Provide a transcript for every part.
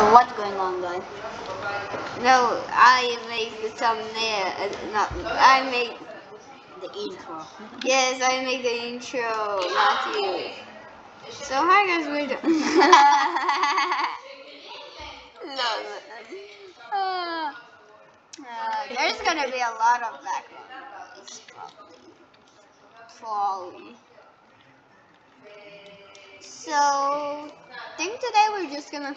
So what's going on, guys? No, I made the thumbnail. Uh, not I made. The intro. Yes, I made the intro, not you. So hi guys, we're. Love it. Uh, uh, there's gonna be a lot of background noise, probably. Probably. So, I think today we're just gonna.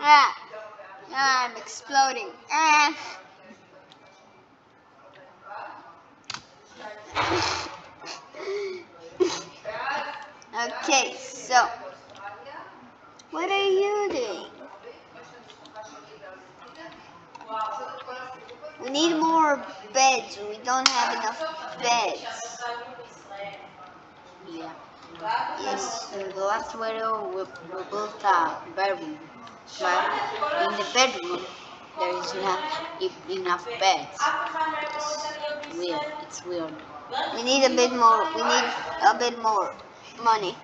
Ah, ah, I'm exploding. Ah. okay, so what are you doing? We need more beds. We don't have enough beds. Yeah. Yes. The last video, we, we built a bedroom. But in the bedroom, there is not enough beds. It's weird. It's weird. We need a bit more. We need a bit more money.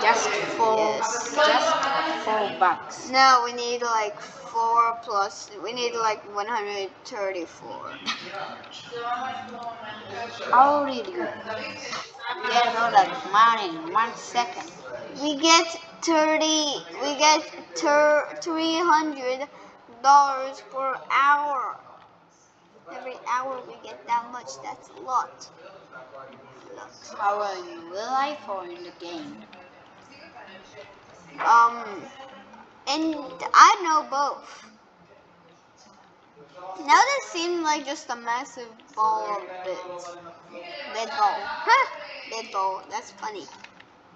Just for Yes. just four bucks. No, we need like four plus. We need like 134. How did you get all that money in one second? We get 30. We get ter, 300 dollars per hour. Every hour we get that much. That's a lot. How in real life or in the game? Um, and I know both. Now this seems like just a massive ball of bits. Bed ball. Huh? Bed ball. That's funny.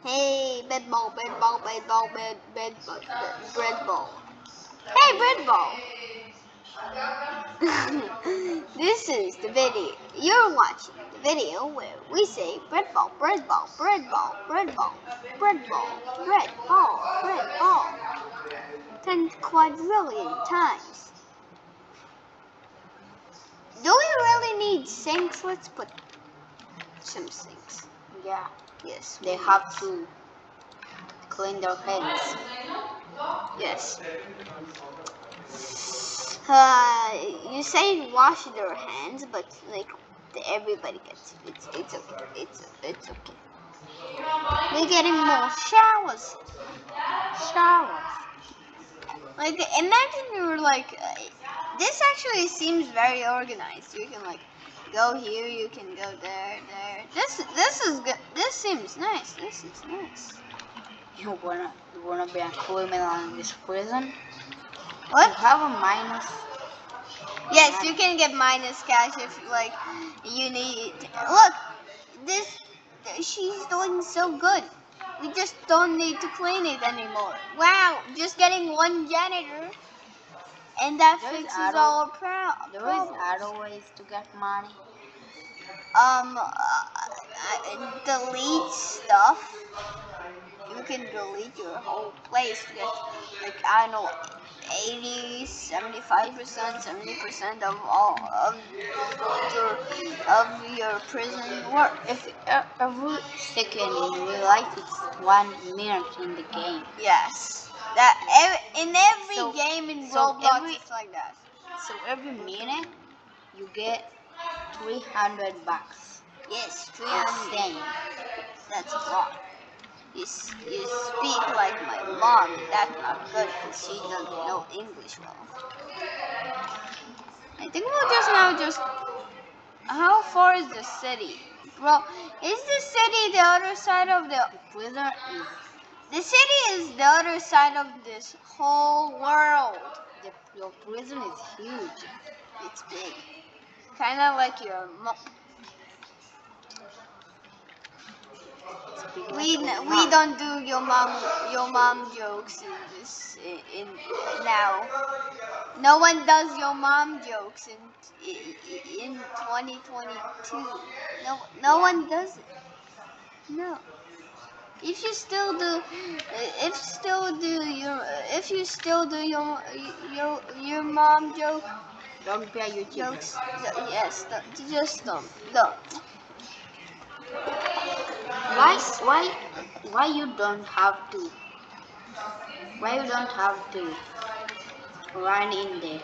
Hey, bed ball, bed ball, bed ball, bed, bed, ball, bed, bread ball. Hey, bread ball. this is the video. You're watching the video where we say bread ball, bread ball, bread ball, bread ball, bread ball, bread ball, bread ball. Ten quadrillion times. Do we really need sinks? Let's put some sinks. Yeah, Yes, they have to clean their heads. Yes. Uh, you say wash their hands, but like everybody gets it. It's it's okay. It's it's okay. We're getting more showers. Showers. Like imagine you're like uh, this actually seems very organized. You can like go here. You can go there, there. This this is good. This seems nice. This is nice. You wanna you wanna be a criminal in this prison? What? have a minus. Yes, you can get minus cash if like you need. Look, this she's doing so good. We just don't need to clean it anymore. Wow, just getting one janitor, and that There is fixes all our pro- There is problems. other ways to get money. Um, uh, uh, delete stuff. You can delete your whole place to get like I don't know 80, 75 percent, 70 percent of all of your of your prison work. If uh, every second in real life it's one minute in the game. Yes, that ev- in every So- game in so Roblox every- it's like that. So every minute you get 300 bucks. Yes, 300. That's a lot. You, you speak like my mom, that's not good because she doesn't know English well. I think we'll just now just. How far is the city? Bro, is the city the other side of the. Prison The city is the other side of this whole world. the, your prison is huge. It's big. Kind of like your We your we don't do your mom your mom jokes in this in, in now. No one does your mom jokes in in 2022. No no one does it. No. If you still do, if still do your, if you still do your your your mom joke Don't be a YouTuber. jokes, yes, th- just don't, don't. Why why why you don't have to why you don't have to run in there?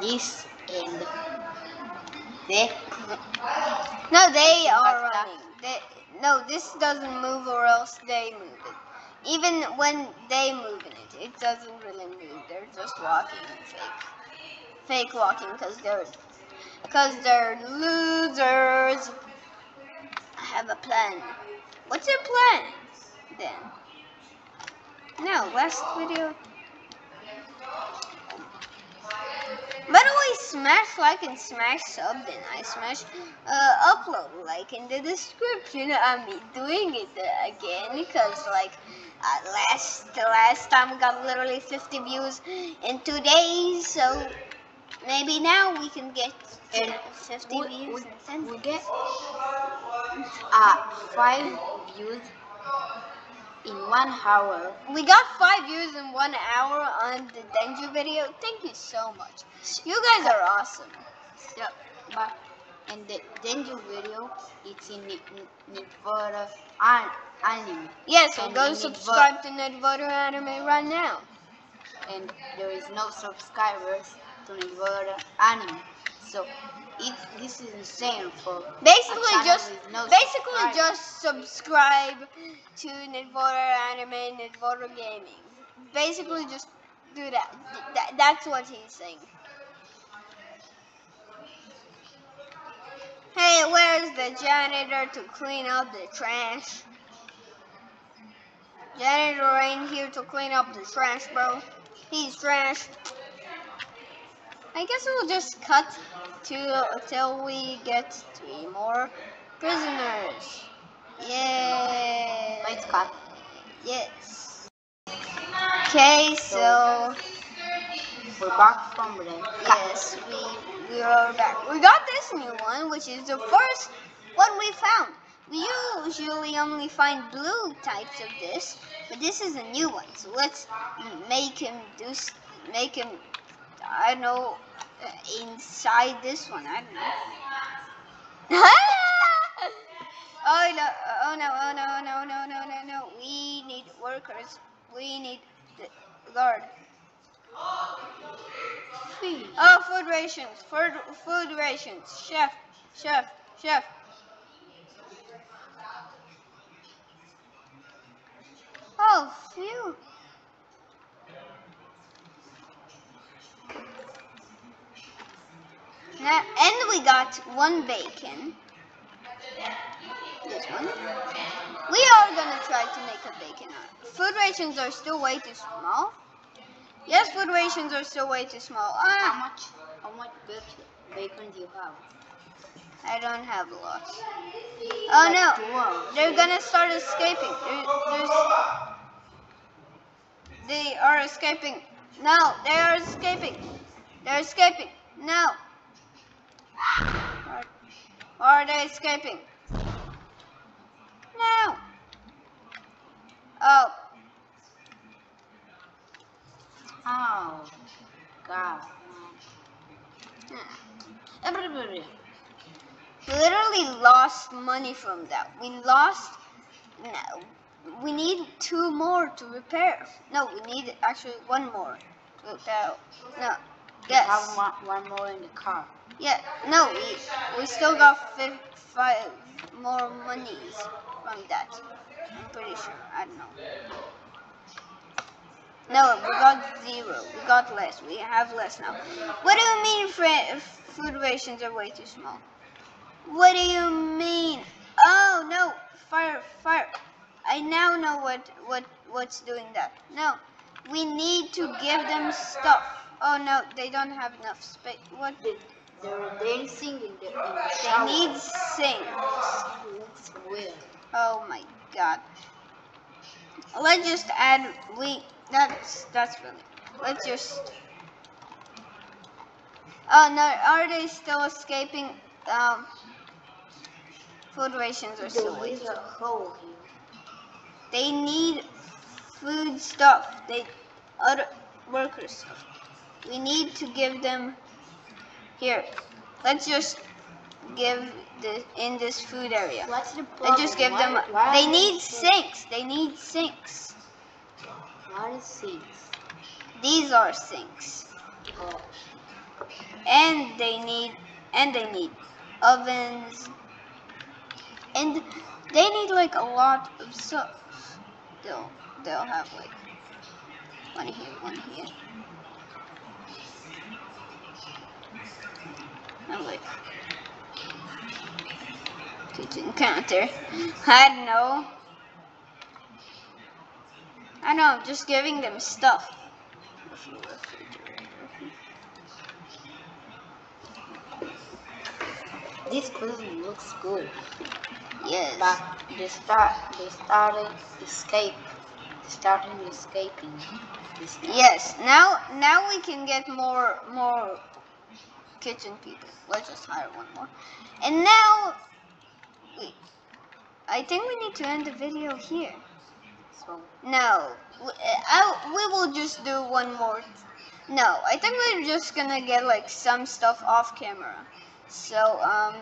This and there. No, they are running. They, no, this doesn't move or else they move it. Even when they move in it, it doesn't really move. They're just walking fake. Fake walking because they're because they're losers. Have a plan. What's your plan then? No, last video. By the way, smash like and smash sub then I smash uh, upload like in the description. I'm doing it again because like uh, last the last time we got literally 50 views in two days, so maybe now we can get And 50 we, views we, in 10 we get uh, five views in one hour. We got five views in one hour on the Denju video. Thank you so much. You guys are awesome. Yeah, but and the Denju video it's in Nedvoider an anime Yeah, so And go subscribe to Nedvoider Anime right now. and there is no subscribers to Nedvoider anime. So it this is insane for Basically, just no basically just subscribe to Nedvoider Anime, Nedvoider Gaming. Basically, just do that. Th- that. That's what he's saying. Hey, where's the janitor to clean up the trash? Janitor ain't here to clean up the trash, bro. He's trash. I guess we'll just cut to until we get three more prisoners. Yay! Let's cut. Yes. Okay, so We're back from the yes, we we are back. We got this new one, which is the first one we found. We usually only find blue types of this, but this is a new one. So let's make him do make him I know inside this one. I don't know. oh no! Oh no! Oh no! Oh, no! No! No! No! No! We need workers. We need the guard. Oh, food rations. Food, food rations. Chef. Chef. Chef. Oh, phew. And we got one bacon. This one. We are gonna try to make a bacon. Food rations are still way too small. Yes, food rations are still way too small. How Ah, much how much bacon, do you have? I don't have lots. Oh no, they're gonna start escaping. There, there's, they are escaping. No, they are escaping. They're escaping. No. Are they escaping? No. Oh, Oh God. we literally lost money from that. We lost. No, we need two more to repair. No, we need actually one more to repair. No. Have Yes. one, one more in the car. Yeah. No, we we still got fif- five more monies from that. I'm pretty sure. I don't know. No, we got zero. We got less. We have less now. What do you mean fr- food rations are way too small? What do you mean? Oh no! Fire! Fire! I now know what what what's doing that. No, we need to give them stuff. Oh no, they don't have enough space. What? They, they're dancing in the, in the They need sinks. Oh my god. Let's just add we that's that's really let's just Oh no, are they still escaping? Um food rations are still waiting. a hole here. They need food stuff. They other workers stuff. We need to give them here. Let's just give the in this food area. What's the problem? just give Why- them. why They need sick? sinks. They need sinks. What is sinks? These are sinks, Oh, and they need and they need ovens, and they need like a lot of stuff. They'll they'll have like one here, one here. And like kitchen counter. I don't know. I know, I'm just giving them stuff. this prison looks good, Yes. but they start they started escape, starting escaping. This guy. Yes. Now now we can get more more kitchen people. Let's just hire one more. And now wait. I think we need to end the video here. So No. We, I, we will just do one more. No, I think we're just gonna get like some stuff off camera. So, um,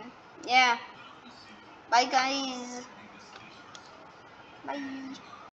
yeah. Bye guys. Bye.